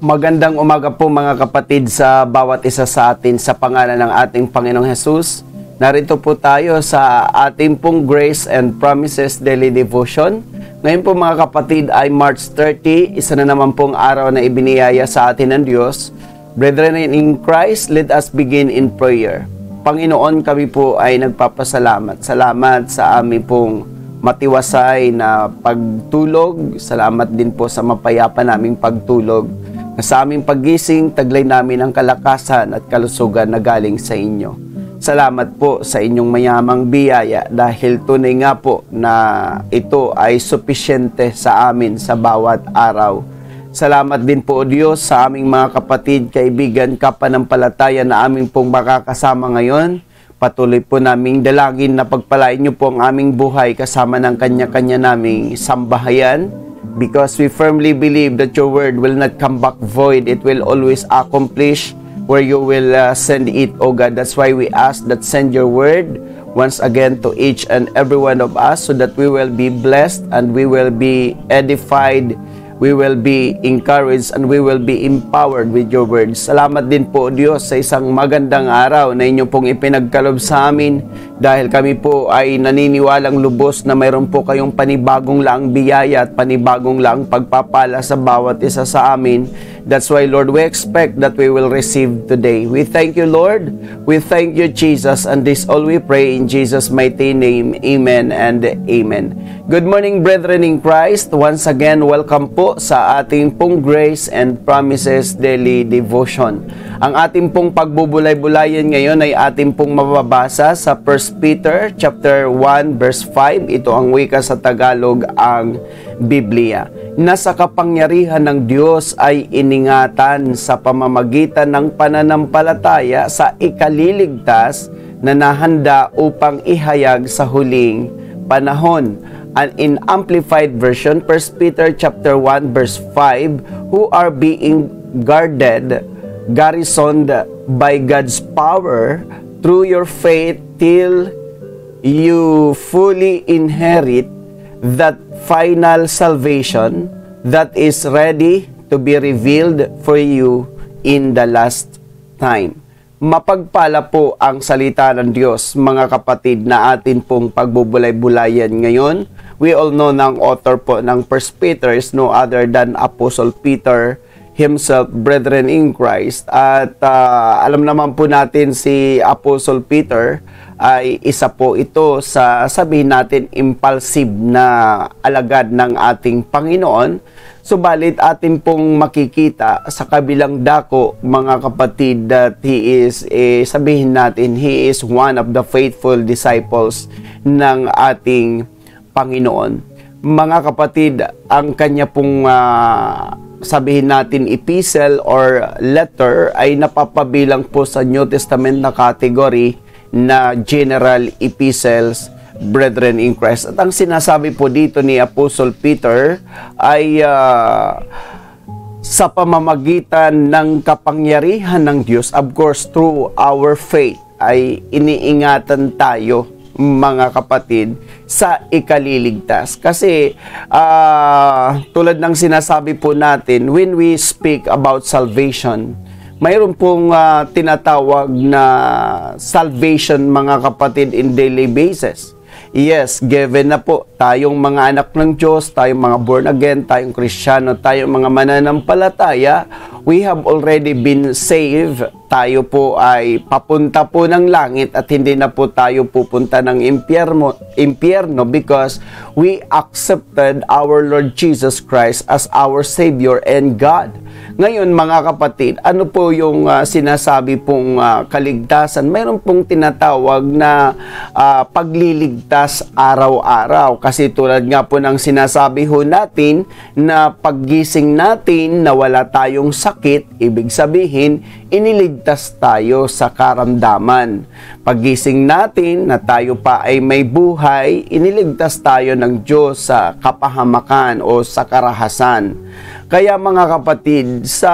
Magandang umaga po mga kapatid sa bawat isa sa atin sa pangalan ng ating Panginoong Hesus. Narito po tayo sa ating pong Grace and Promises Daily Devotion. Ngayon po mga kapatid ay March 30, isa na naman pong araw na ibiniyaya sa atin ng Diyos. Brethren in Christ, let us begin in prayer. Panginoon, kami po ay nagpapasalamat. Salamat sa aming pong matiwasay na pagtulog. Salamat din po sa mapayapa naming pagtulog na sa aming paggising, taglay namin ang kalakasan at kalusugan na galing sa inyo. Salamat po sa inyong mayamang biyaya dahil tunay nga po na ito ay supisyente sa amin sa bawat araw. Salamat din po o Diyos sa aming mga kapatid, kaibigan, kapanampalataya na aming pong makakasama ngayon. Patuloy po naming dalangin na pagpalain niyo po ang aming buhay kasama ng kanya-kanya naming sambahayan because we firmly believe that your word will not come back void. It will always accomplish where you will uh, send it, O God. That's why we ask that send your word once again to each and every one of us so that we will be blessed and we will be edified we will be encouraged and we will be empowered with your words. Salamat din po Diyos sa isang magandang araw na inyo pong ipinagkalob sa amin dahil kami po ay naniniwalang lubos na mayroon po kayong panibagong laang biyaya at panibagong laang pagpapala sa bawat isa sa amin. That's why Lord, we expect that we will receive today. We thank you Lord. We thank you Jesus and this all we pray in Jesus mighty name. Amen and amen. Good morning brethren in Christ. Once again, welcome po sa ating pong Grace and Promises Daily Devotion. Ang ating pong pagbubulay-bulayan ngayon ay ating pong mababasa sa 1 Peter chapter 1 verse 5. Ito ang wika sa Tagalog ang Biblia. Nasa kapangyarihan ng Diyos ay iningatan sa pamamagitan ng pananampalataya sa ikaliligtas na nahanda upang ihayag sa huling panahon and in amplified version 1 Peter chapter 1 verse 5 who are being guarded garrisoned by God's power through your faith till you fully inherit that final salvation that is ready to be revealed for you in the last time. Mapagpala po ang salita ng Diyos, mga kapatid, na atin pong pagbubulay-bulayan ngayon. We all know ng author po ng 1 Peter is no other than Apostle Peter himself, brethren in Christ. At uh, alam naman po natin si Apostle Peter ay isa po ito sa sabihin natin impulsive na alagad ng ating Panginoon Subalit atin pong makikita sa kabilang dako mga kapatid that he is eh, sabihin natin he is one of the faithful disciples ng ating Panginoon. Mga kapatid, ang kanya pong uh, sabihin natin epistle or letter ay napapabilang po sa New Testament na category na general epistles brethren in Christ. At ang sinasabi po dito ni Apostle Peter ay uh, sa pamamagitan ng kapangyarihan ng Diyos, of course, through our faith, ay iniingatan tayo mga kapatid sa ikaliligtas. Kasi uh, tulad ng sinasabi po natin, when we speak about salvation, mayroon pong uh, tinatawag na salvation mga kapatid in daily basis. Yes, given na po tayong mga anak ng Diyos, tayong mga born again, tayong Kristiyano, tayong mga mananampalataya, we have already been saved. Tayo po ay papunta po ng langit at hindi na po tayo pupunta ng impyerno, impyerno because we accepted our Lord Jesus Christ as our Savior and God. Ngayon mga kapatid, ano po yung uh, sinasabi pong uh, kaligtasan? Mayroon pong tinatawag na uh, pagliligtas araw-araw. Kasi tulad nga po ng sinasabi ho natin na paggising natin na wala tayong sakit, ibig sabihin, iniligtas tayo sa karamdaman. Paggising natin na tayo pa ay may buhay, iniligtas tayo ng Diyos sa kapahamakan o sa karahasan. Kaya mga kapatid, sa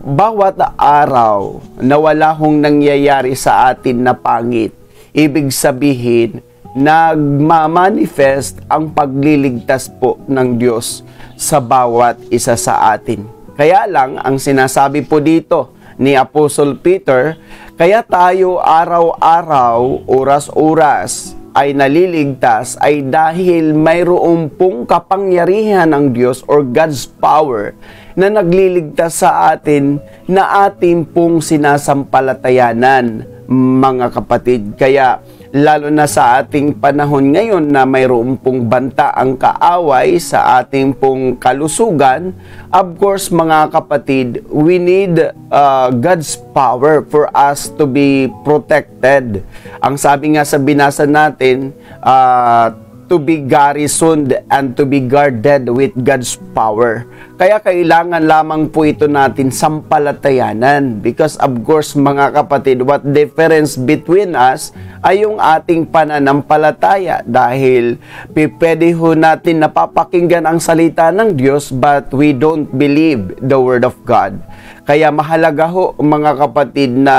bawat araw na wala hong nangyayari sa atin na pangit, ibig sabihin, nagmamanifest ang pagliligtas po ng Diyos sa bawat isa sa atin. Kaya lang, ang sinasabi po dito ni Apostle Peter, kaya tayo araw-araw, oras-oras, ay naliligtas ay dahil mayroong pong kapangyarihan ng Diyos or God's power na nagliligtas sa atin na ating pong sinasampalatayanan mga kapatid. Kaya lalo na sa ating panahon ngayon na mayroon pong banta ang kaaway sa ating pong kalusugan, of course mga kapatid, we need uh, God's power for us to be protected. Ang sabi nga sa binasa natin, uh, to be garrisoned and to be guarded with God's power. Kaya kailangan lamang po ito natin sampalatayanan because of course mga kapatid, what difference between us ay yung ating pananampalataya dahil pwede ho natin napapakinggan ang salita ng Diyos but we don't believe the Word of God. Kaya mahalaga ho mga kapatid na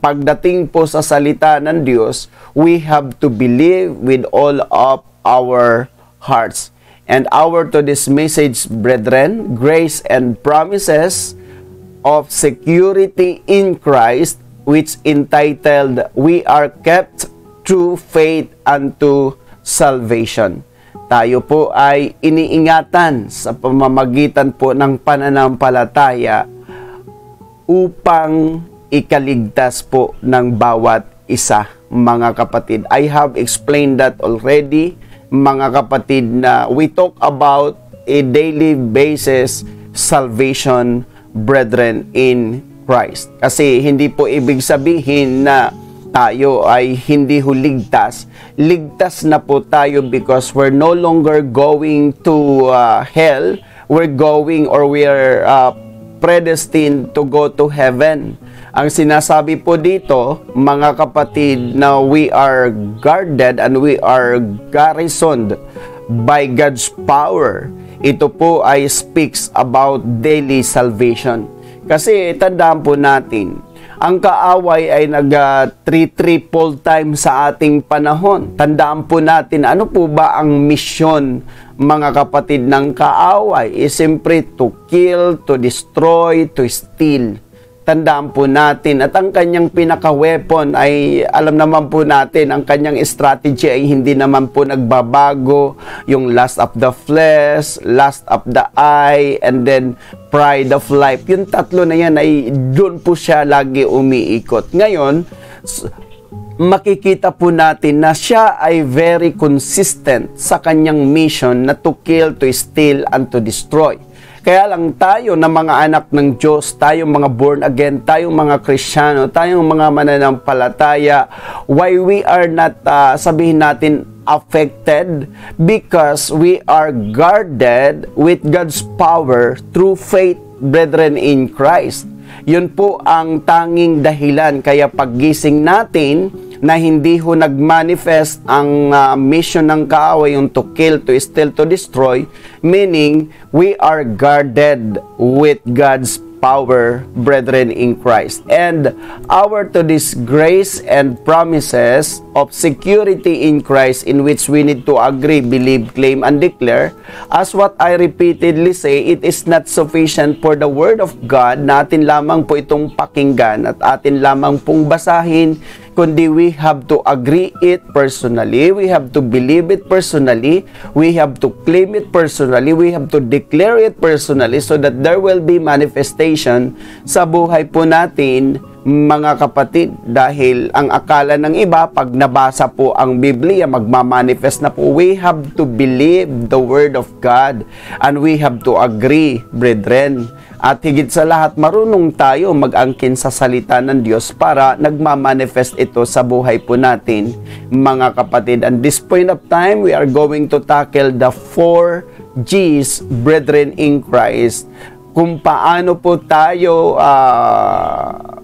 pagdating po sa salita ng Diyos, we have to believe with all of our hearts. And our to this message, brethren, grace and promises of security in Christ, which entitled, We are kept through faith unto salvation. Tayo po ay iniingatan sa pamamagitan po ng pananampalataya upang ikaligtas po ng bawat isa, mga kapatid. I have explained that already mga kapatid na we talk about a daily basis salvation brethren in Christ. Kasi hindi po ibig sabihin na tayo ay hindi huligtas. Ligtas na po tayo because we're no longer going to uh, hell. We're going or we're uh, predestined to go to heaven. Ang sinasabi po dito, mga kapatid, na we are guarded and we are garrisoned by God's power. Ito po ay speaks about daily salvation. Kasi tandaan po natin, ang kaaway ay nag-tri-triple time sa ating panahon. Tandaan po natin, ano po ba ang misyon mga kapatid ng kaaway? Is simply to kill, to destroy, to steal tandaan po natin at ang kanyang pinaka-weapon ay alam naman po natin ang kanyang strategy ay hindi naman po nagbabago. Yung lust of the flesh, lust of the eye and then pride of life. Yung tatlo na yan ay doon po siya lagi umiikot. Ngayon makikita po natin na siya ay very consistent sa kanyang mission na to kill, to steal, and to destroy. Kaya lang tayo na mga anak ng Diyos, tayong mga born again, tayong mga Kristiyano, tayong mga mananampalataya, why we are not, uh, sabihin natin, affected because we are guarded with God's power through faith, brethren in Christ. Yun po ang tanging dahilan kaya paggising natin, na hindi ho nagmanifest ang uh, mission ng kaaway yung to kill, to steal, to destroy, meaning we are guarded with God's power, brethren in Christ. And our to this grace and promises of security in Christ in which we need to agree, believe, claim, and declare, as what I repeatedly say, it is not sufficient for the Word of God na atin lamang po itong pakinggan at atin lamang pong basahin kundi we have to agree it personally, we have to believe it personally, we have to claim it personally, we have to declare it personally so that there will be manifestation sa buhay po natin mga kapatid dahil ang akala ng iba pag nabasa po ang Biblia magmamanifest na po we have to believe the word of God and we have to agree brethren at higit sa lahat, marunong tayo mag-angkin sa salita ng Diyos para nagmamanifest ito sa buhay po natin, mga kapatid. And this point of time, we are going to tackle the four G's, brethren in Christ, kung paano po tayo uh,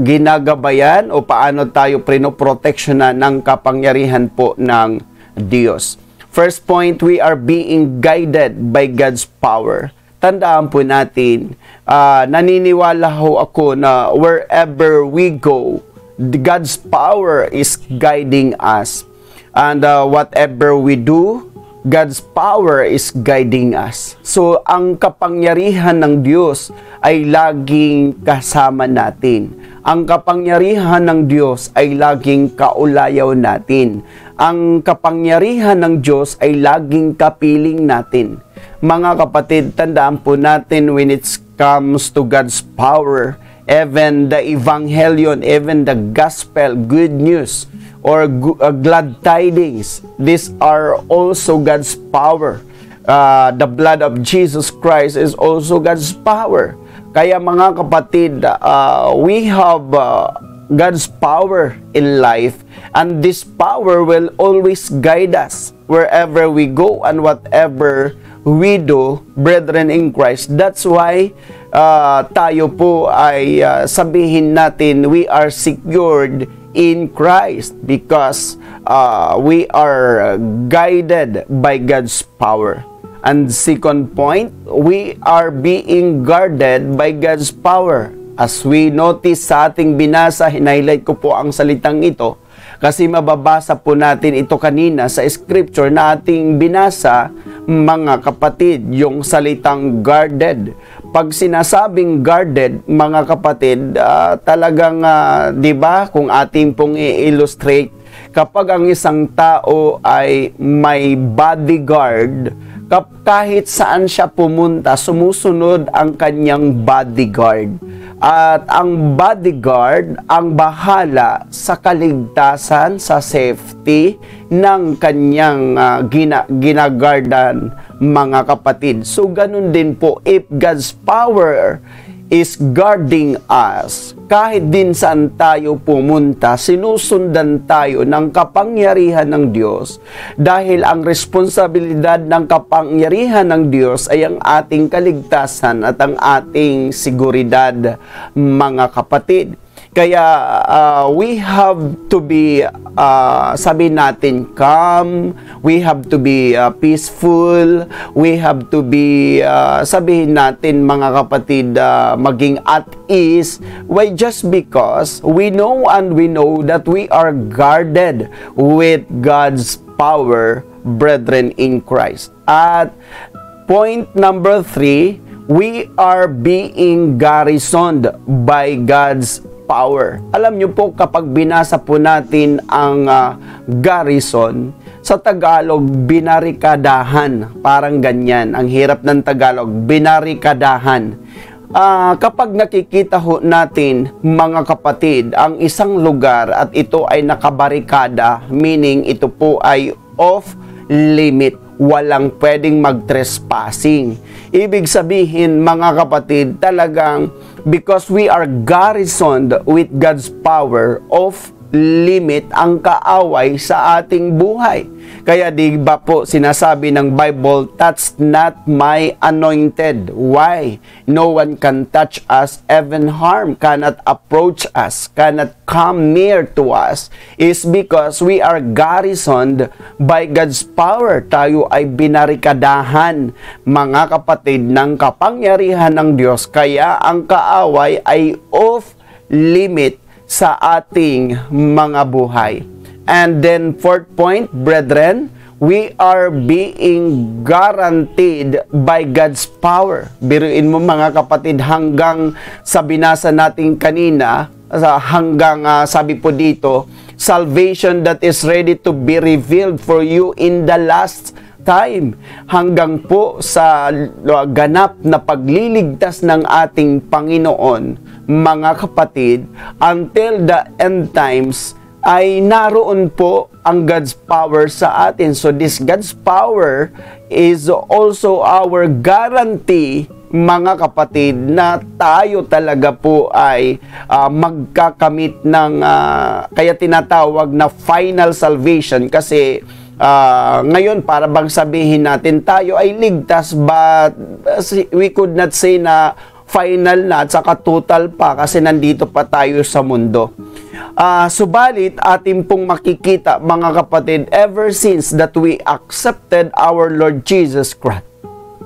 ginagabayan o paano tayo prinoproteksyonan ng kapangyarihan po ng Diyos. First point, we are being guided by God's power tandaan po natin, uh, naniniwala ho ako na wherever we go, God's power is guiding us. And uh, whatever we do, God's power is guiding us. So, ang kapangyarihan ng Diyos ay laging kasama natin. Ang kapangyarihan ng Diyos ay laging kaulayaw natin. Ang kapangyarihan ng Diyos ay laging kapiling natin. Mga kapatid, tandaan po natin when it comes to God's power, even the evangelion, even the gospel, good news, or uh, glad tidings. These are also God's power. Uh, the blood of Jesus Christ is also God's power. Kaya mga kapatid, uh, we have uh, God's power in life and this power will always guide us wherever we go and whatever we do, brethren in Christ. That's why uh, tayo po ay uh, sabihin natin we are secured in Christ because uh, we are guided by God's power. And second point, we are being guarded by God's power. As we notice sa ating binasa, hinighlight ko po ang salitang ito kasi mababasa po natin ito kanina sa scripture na ating binasa, mga kapatid, yung salitang guarded. Pag sinasabing guarded, mga kapatid, uh, talagang, uh, di ba, kung ating pong i-illustrate, kapag ang isang tao ay may bodyguard, kahit saan siya pumunta, sumusunod ang kanyang bodyguard at ang bodyguard ang bahala sa kaligtasan, sa safety ng kanyang uh, gina, ginagardan mga kapatid. So ganun din po, if God's power is guarding us. Kahit din saan tayo pumunta, sinusundan tayo ng kapangyarihan ng Diyos dahil ang responsibilidad ng kapangyarihan ng Diyos ay ang ating kaligtasan at ang ating seguridad, mga kapatid. Kaya uh, we have to be, uh, sabi natin, calm, we have to be uh, peaceful, we have to be, uh, sabihin natin mga kapatid, uh, maging at ease. Why? Just because we know and we know that we are guarded with God's power, brethren in Christ. At point number three, we are being garrisoned by God's power. Alam niyo po kapag binasa po natin ang uh, garrison, sa Tagalog, binarikadahan. Parang ganyan. Ang hirap ng Tagalog, binarikadahan. Uh, kapag nakikita ho natin, mga kapatid, ang isang lugar at ito ay nakabarikada, meaning ito po ay off limit. Walang pwedeng mag-trespassing. Ibig sabihin, mga kapatid, talagang because we are garrisoned with God's power of limit ang kaaway sa ating buhay. Kaya di ba po sinasabi ng Bible, that's not my anointed. Why? No one can touch us, even harm cannot approach us, cannot come near to us, is because we are garrisoned by God's power. Tayo ay binarikadahan, mga kapatid, ng kapangyarihan ng Diyos. Kaya ang kaaway ay off limit sa ating mga buhay. And then fourth point, brethren, we are being guaranteed by God's power. Biruin mo mga kapatid hanggang sa binasa natin kanina, hanggang uh, sabi po dito, salvation that is ready to be revealed for you in the last time hanggang po sa ganap na pagliligtas ng ating Panginoon mga kapatid until the end times ay naroon po ang God's power sa atin. So this God's power is also our guarantee mga kapatid na tayo talaga po ay uh, magkakamit ng uh, kaya tinatawag na final salvation kasi uh, ngayon para bang sabihin natin tayo ay ligtas but we could not say na final na at saka total pa kasi nandito pa tayo sa mundo. Uh, subalit, atin pong makikita mga kapatid, ever since that we accepted our Lord Jesus Christ,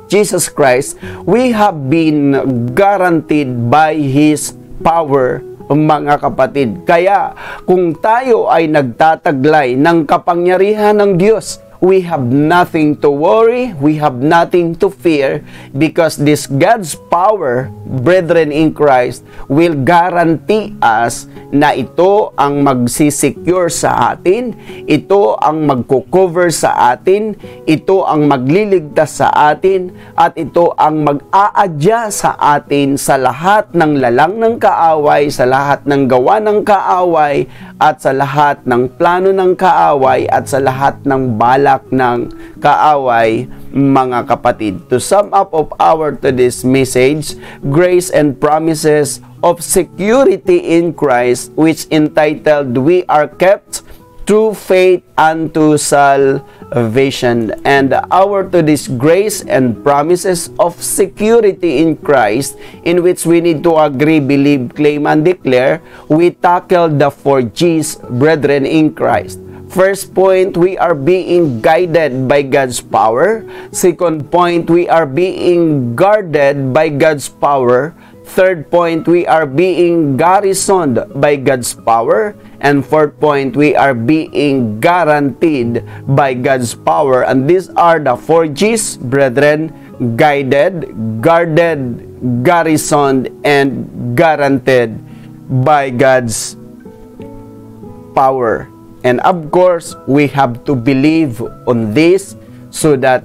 Jesus Christ, we have been guaranteed by His power mga kapatid. Kaya kung tayo ay nagtataglay ng kapangyarihan ng Diyos we have nothing to worry, we have nothing to fear because this God's power, brethren in Christ, will guarantee us na ito ang magsisecure sa atin, ito ang magko-cover sa atin, ito ang magliligtas sa atin, at ito ang mag-aadya sa atin sa lahat ng lalang ng kaaway, sa lahat ng gawa ng kaaway, at sa lahat ng plano ng kaaway, at sa lahat ng balak ng kaaway, mga kapatid. To sum up of our today's message, grace and promises of security in Christ, which entitled, We Are Kept Through Faith unto Salvation. And our to this grace and promises of security in Christ, in which we need to agree, believe, claim, and declare, we tackle the four G's, brethren in Christ. First point, we are being guided by God's power. Second point, we are being guarded by God's power. Third point, we are being garrisoned by God's power. And fourth point, we are being guaranteed by God's power. And these are the four G's, brethren, guided, guarded, garrisoned, and guaranteed by God's power. And of course, we have to believe on this so that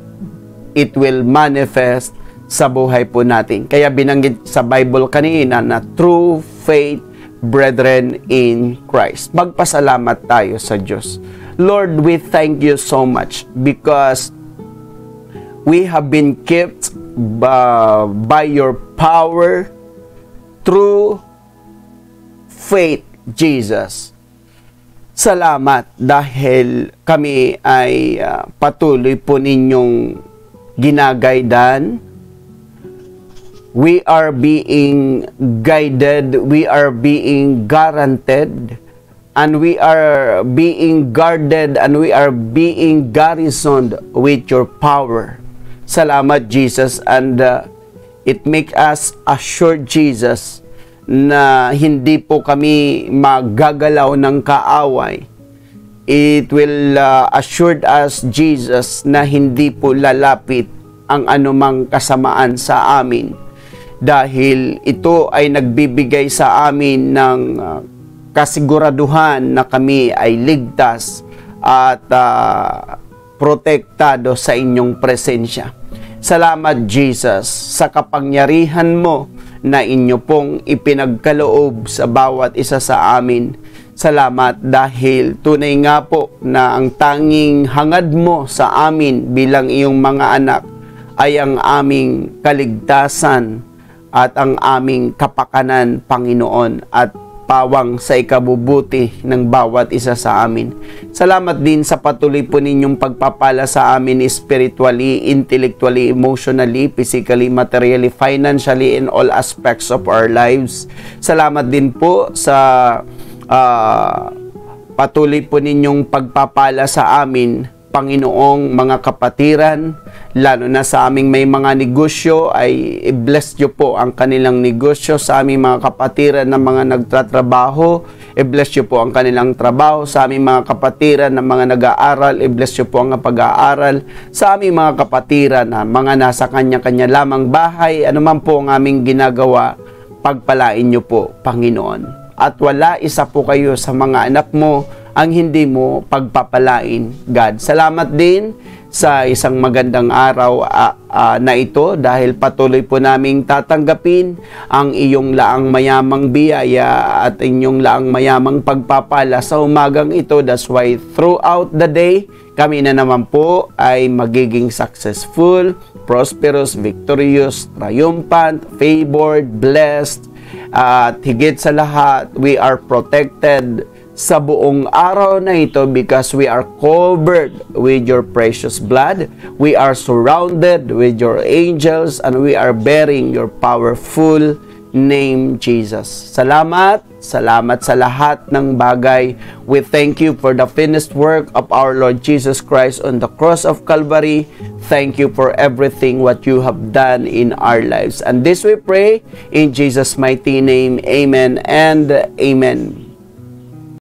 it will manifest sa buhay po natin. Kaya binanggit sa Bible kanina na true faith, brethren in Christ. Magpasalamat tayo sa Diyos. Lord, we thank you so much because we have been kept by, by your power through faith, Jesus. Salamat dahil kami ay uh, patuloy po ninyong ginagaydan we are being guided, we are being guaranteed, and we are being guarded, and we are being garrisoned with your power. Salamat, Jesus, and uh, it make us assured, Jesus, na hindi po kami magagalaw ng kaaway. It will uh, assured us, Jesus, na hindi po lalapit ang anumang kasamaan sa amin dahil ito ay nagbibigay sa amin ng uh, kasiguraduhan na kami ay ligtas at uh, protektado sa inyong presensya. Salamat Jesus sa kapangyarihan mo na inyo pong ipinagkaloob sa bawat isa sa amin. Salamat dahil tunay nga po na ang tanging hangad mo sa amin bilang iyong mga anak ay ang aming kaligtasan at ang aming kapakanan, Panginoon, at pawang sa ikabubuti ng bawat isa sa amin. Salamat din sa patuloy po ninyong pagpapala sa amin spiritually, intellectually, emotionally, physically, materially, financially, in all aspects of our lives. Salamat din po sa uh, patuloy po ninyong pagpapala sa amin Panginoong mga kapatiran, lalo na sa aming may mga negosyo, ay i-bless nyo po ang kanilang negosyo sa aming mga kapatiran na mga nagtatrabaho, i-bless nyo po ang kanilang trabaho sa aming mga kapatiran na mga nag-aaral, i-bless nyo po ang pag-aaral sa aming mga kapatiran na mga nasa kanya-kanya lamang bahay, anuman po ang aming ginagawa, pagpalain nyo po, Panginoon. At wala isa po kayo sa mga anak mo ang hindi mo pagpapalain, God. Salamat din sa isang magandang araw uh, uh, na ito dahil patuloy po naming tatanggapin ang iyong laang mayamang biyaya at inyong laang mayamang pagpapala sa umagang ito. That's why throughout the day, kami na naman po ay magiging successful, prosperous, victorious, triumphant, favored, blessed, at higit sa lahat, we are protected sa buong araw na ito because we are covered with your precious blood. We are surrounded with your angels and we are bearing your powerful name, Jesus. Salamat, salamat sa lahat ng bagay. We thank you for the finished work of our Lord Jesus Christ on the cross of Calvary. Thank you for everything what you have done in our lives. And this we pray in Jesus' mighty name. Amen and amen.